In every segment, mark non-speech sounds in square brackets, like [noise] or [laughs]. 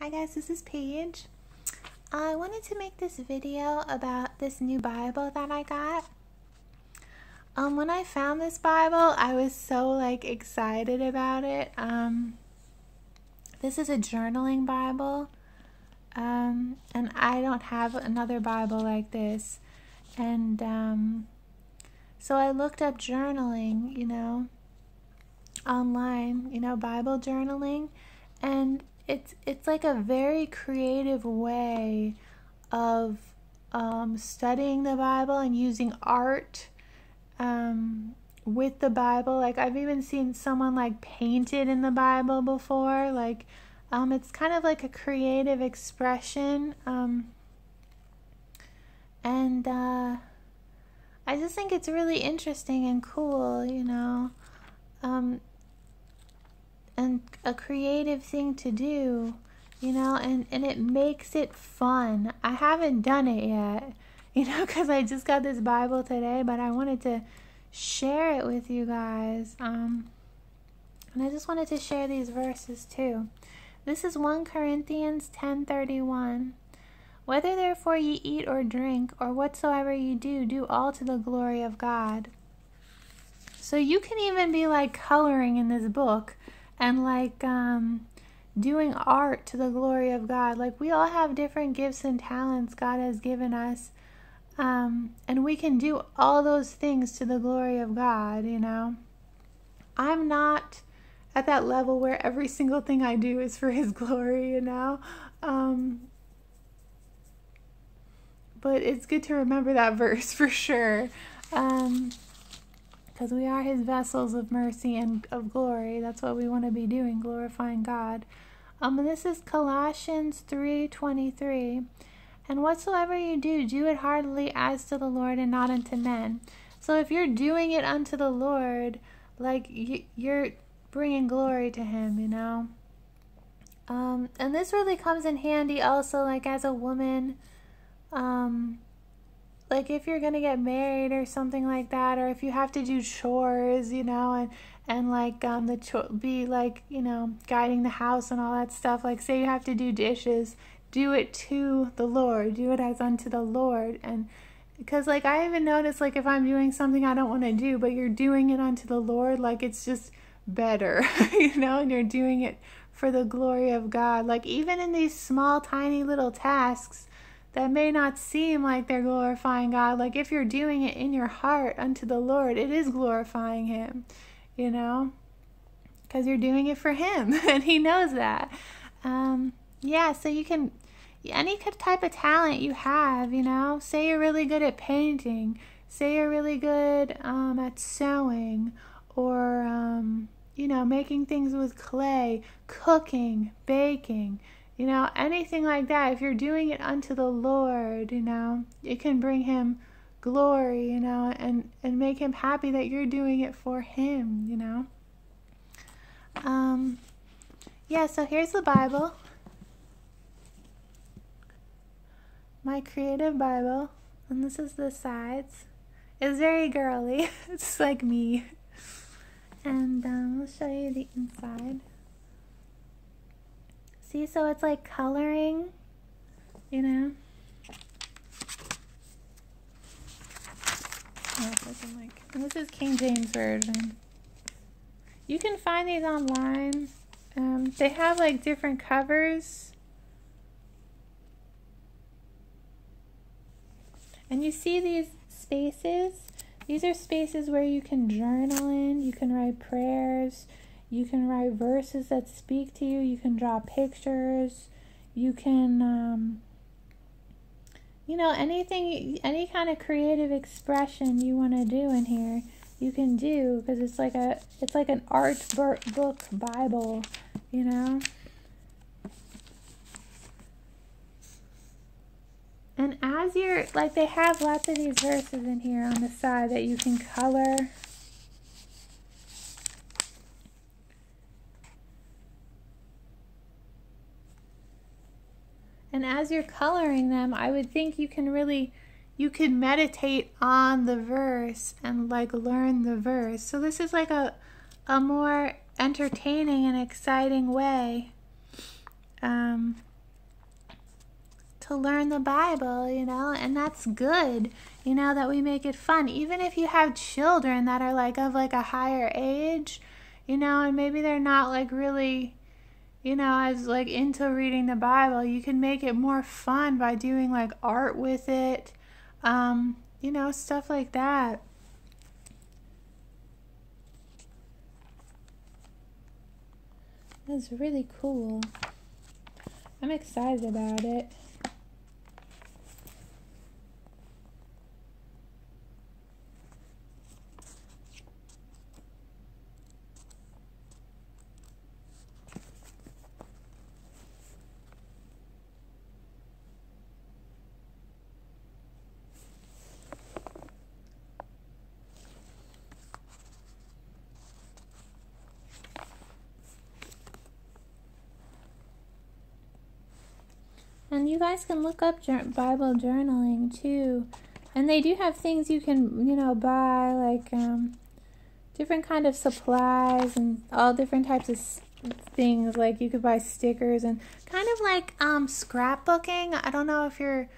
Hi guys, this is Paige. I wanted to make this video about this new Bible that I got. Um, when I found this Bible, I was so like excited about it. Um, this is a journaling Bible. Um, and I don't have another Bible like this. And um, so I looked up journaling, you know, online, you know, Bible journaling, and it's it's like a very creative way of um, studying the Bible and using art um, with the Bible. Like I've even seen someone like painted in the Bible before. Like um, it's kind of like a creative expression, um, and uh, I just think it's really interesting and cool. You know. Um, and a creative thing to do, you know, and, and it makes it fun. I haven't done it yet, [laughs] you know, because I just got this Bible today, but I wanted to share it with you guys. Um, and I just wanted to share these verses too. This is 1 Corinthians 10:31. Whether therefore ye eat or drink or whatsoever ye do, do all to the glory of God. So you can even be like coloring in this book and like um, doing art to the glory of God. Like we all have different gifts and talents God has given us. Um, and we can do all those things to the glory of God, you know. I'm not at that level where every [laughs] single thing I do is for His glory, you know. Um, but it's good to remember that [laughs] verse for sure. Um, because we are his vessels of mercy and of glory. That's what we want to be doing, glorifying God. Um, and this is Colossians 3:23. And whatsoever you do, do it heartily as to the Lord and not unto men. So if you're doing it unto the Lord, like you're bringing glory to him, you know. Um, and this really comes in handy also like as a woman um like if you're gonna get married or something like that or if you have to do chores you know and and like um the cho- be like you know guiding the house and all that stuff like say you have to do dishes do it to the lord do it as unto the lord. And because like i even notice like if i'm doing something i don't want to do but you're doing it unto the lord like it's just better [laughs] you know and you're doing it for the glory of god. Like even in these small tiny little tasks that may not seem like they're glorifying God. Like if you're doing it in your heart unto the Lord, it is glorifying Him, you know, because you're doing it for Him [laughs] and He knows that. Um, yeah, so you can, any type of talent you have, you know, say you're really good at painting, say you're really good um, at sewing or, um, you know, making things with clay, cooking, baking you know, anything like that, if you're doing it unto the Lord, you know, it can bring him glory, you know, and and make him happy that you're doing it for him, you know. Um yeah, so here's the Bible. My creative Bible, and this is the sides. It's very girly. [laughs] it's like me. And um, I'll show you the inside. See, so it's like coloring, you know? Oh, and this is King James Version. You can find these online. Um, they have like different covers. And you see these spaces? These are spaces where you can journal in, you can write prayers, you can write verses that speak to you. You can draw pictures. You can, um, you know, anything, any kind of creative expression you want to do in here, you can do because it's like a, it's like an art book Bible, you know. And as you're, like, they have lots of these verses in here on the side that you can color And as you're coloring them, I would think you can really you could meditate on the verse and like learn the verse. So this is like a a more entertaining and exciting way um, to learn the Bible, you know, and that's good, you know, that we make it fun. Even if you have children that are like of like a higher age, you know, and maybe they're not like really, you know, as like into reading the Bible, you can make it more fun by doing like art with it, um, you know, stuff like that. That's really cool. I'm excited about it. You guys can look up Bible journaling too. And they do have things you can, you know, buy like um, different kind of supplies and all different types of things. Like you could buy stickers and kind of like um, scrapbooking. I don't know if you're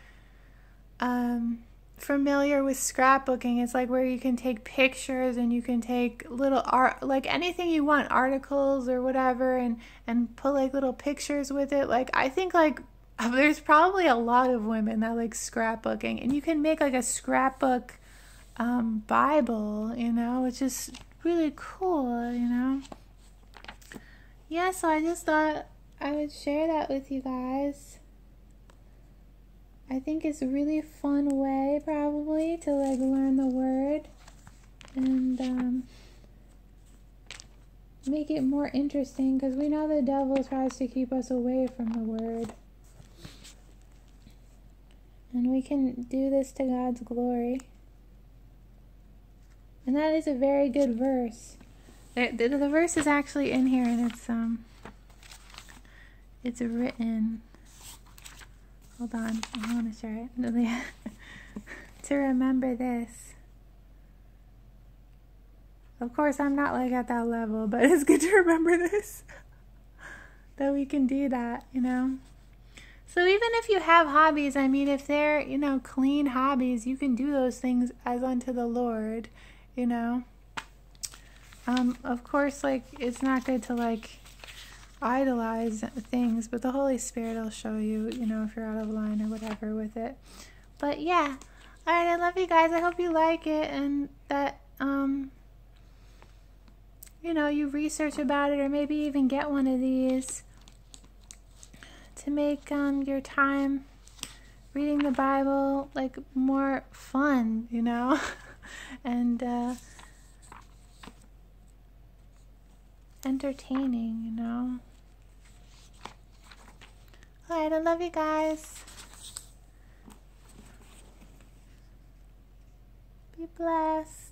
um, familiar with scrapbooking. It's like where you can take pictures and you can take little art, like anything you want, articles or whatever, and and put like little pictures with it. Like I think like there's probably a lot of women that like scrapbooking, and you can make like a scrapbook um, Bible, you know, which is really cool, you know. Yeah, so I just thought I would share that with you guys. I think it's a really fun way, probably, to like learn the word and um, make it more interesting because we know the devil tries to keep us away from the word. And we can do this to God's glory. And that is a very good verse. The, the, the verse is actually in here and it's um it's written. Hold on i want to share it. [laughs] To remember this. Of course i'm not like at that level but [laughs] it's good to remember this. [laughs] That we can do that you know so even if you have hobbies, I mean, if they're, you know, clean hobbies, you can do those things as unto the Lord, you know. Um, of course, like, it's not good to, like, idolize things, but the Holy Spirit will show you, you know, if you're out of line or whatever with it. But yeah. All right, I love you guys. I hope you like it and that, um, you know, you research about it or maybe even get one of these to make um, your time reading the Bible like more fun, you know, [laughs] and uh, entertaining, you know. Alright, I love you guys. Be blessed.